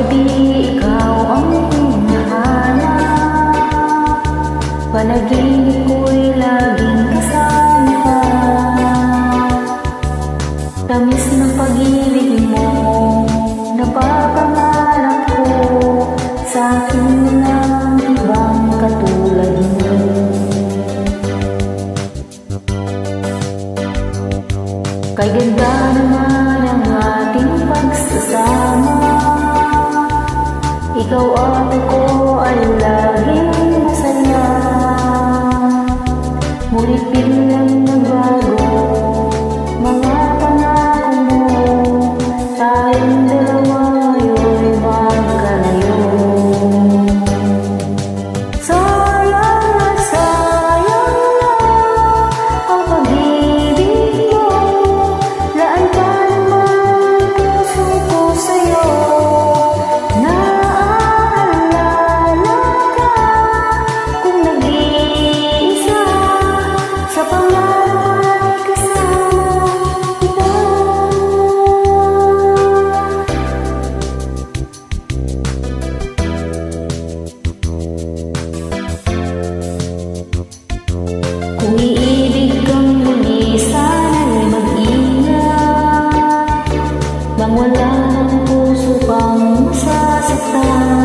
gabi ikaw ang hinahanap. Panaginip ko'y laging kasama. Ka Tamis ng pag-ibig mo Napapangarap ko. Sa akin ng ibang katulad mo. Kay ganda naman star